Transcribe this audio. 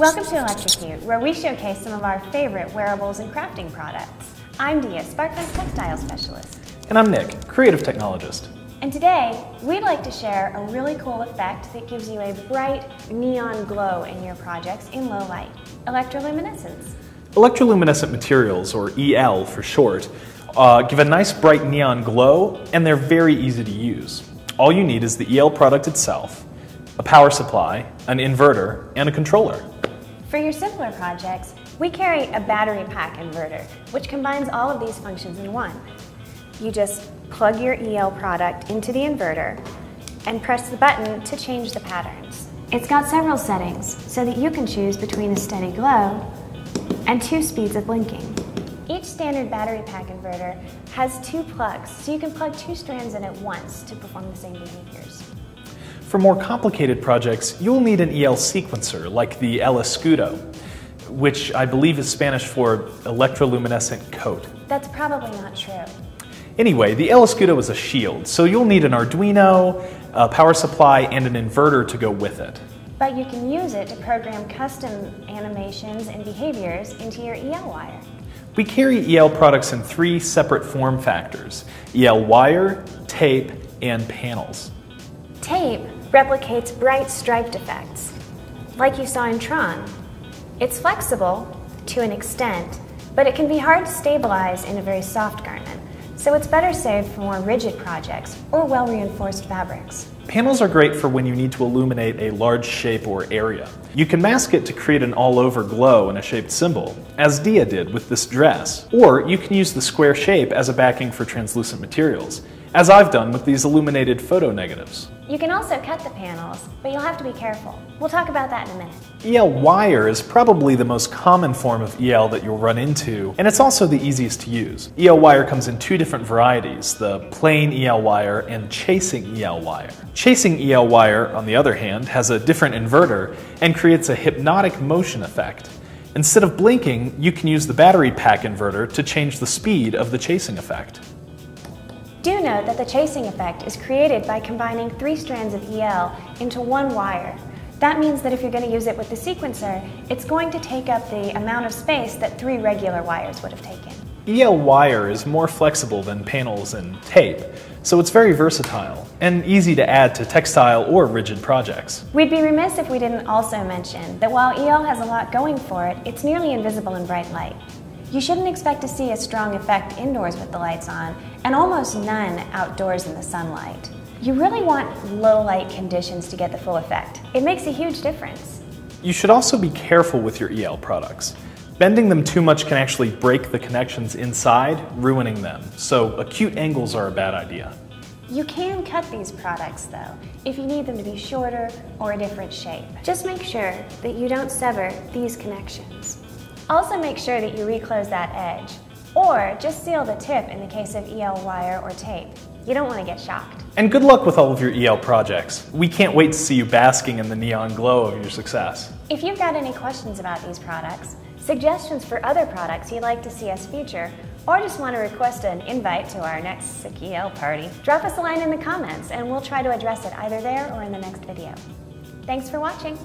Welcome to ElectriCute, where we showcase some of our favorite wearables and crafting products. I'm Dia, SparkFun's textile specialist. And I'm Nick, creative technologist. And today, we'd like to share a really cool effect that gives you a bright neon glow in your projects in low light, electroluminescence. Electroluminescent materials, or EL for short, uh, give a nice bright neon glow and they're very easy to use. All you need is the EL product itself, a power supply, an inverter, and a controller. For your simpler projects, we carry a battery pack inverter, which combines all of these functions in one. You just plug your EL product into the inverter and press the button to change the patterns. It's got several settings so that you can choose between a steady glow and two speeds of blinking. Each standard battery pack inverter has two plugs, so you can plug two strands in at once to perform the same behaviors. For more complicated projects, you'll need an EL sequencer like the El Escudo, which I believe is Spanish for electroluminescent coat. That's probably not true. Anyway, the El Escudo is a shield, so you'll need an Arduino, a power supply, and an inverter to go with it. But you can use it to program custom animations and behaviors into your EL wire. We carry EL products in three separate form factors, EL wire, tape, and panels. Tape replicates bright striped effects, like you saw in Tron. It's flexible to an extent, but it can be hard to stabilize in a very soft garment, so it's better saved for more rigid projects or well-reinforced fabrics. Panels are great for when you need to illuminate a large shape or area. You can mask it to create an all-over glow in a shaped symbol, as Dia did with this dress. Or you can use the square shape as a backing for translucent materials, as I've done with these illuminated photo negatives. You can also cut the panels, but you'll have to be careful. We'll talk about that in a minute. EL wire is probably the most common form of EL that you'll run into, and it's also the easiest to use. EL wire comes in two different varieties, the plain EL wire and chasing EL wire. Chasing EL wire, on the other hand, has a different inverter and creates a hypnotic motion effect. Instead of blinking, you can use the battery pack inverter to change the speed of the chasing effect. Do note that the chasing effect is created by combining three strands of EL into one wire. That means that if you're going to use it with the sequencer, it's going to take up the amount of space that three regular wires would have taken. EL wire is more flexible than panels and tape, so it's very versatile and easy to add to textile or rigid projects. We'd be remiss if we didn't also mention that while EL has a lot going for it, it's nearly invisible in bright light. You shouldn't expect to see a strong effect indoors with the lights on, and almost none outdoors in the sunlight. You really want low light conditions to get the full effect. It makes a huge difference. You should also be careful with your EL products. Bending them too much can actually break the connections inside, ruining them, so acute angles are a bad idea. You can cut these products though, if you need them to be shorter or a different shape. Just make sure that you don't sever these connections. Also make sure that you reclose that edge, or just seal the tip in the case of EL wire or tape. You don't want to get shocked. And good luck with all of your EL projects. We can't wait to see you basking in the neon glow of your success. If you've got any questions about these products, suggestions for other products you'd like to see us feature, or just want to request an invite to our next Sick EL party, drop us a line in the comments and we'll try to address it either there or in the next video. Thanks for watching.